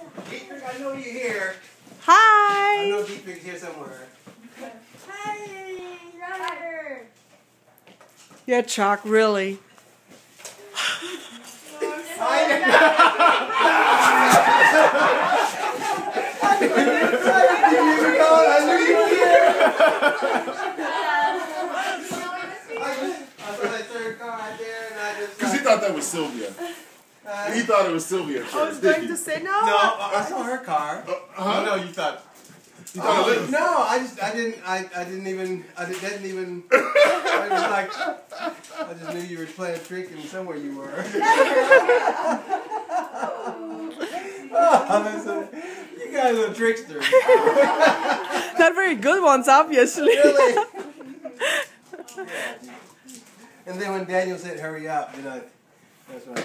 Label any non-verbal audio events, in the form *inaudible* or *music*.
I know you're here. Hi. I know Deep is here somewhere. Hey, Robert. Yeah, Chuck, really. I knew you were here. I saw that third car out there, and I just. Because he thought that was Sylvia. Uh, He thought it was Sylvia at I was first, going to say no, no. I I saw her car. Uh, Oh huh? no, you thought. He thought Oh, it was. no, I just I didn't I, I didn't even I didn't, didn't even *laughs* I was like I just knew you were playing a trick and somewhere you were. oh, *laughs* a, *laughs* you guys are tricksters. Not very good ones, obviously. really? and then when Daniel said hurry up, you know, that's when I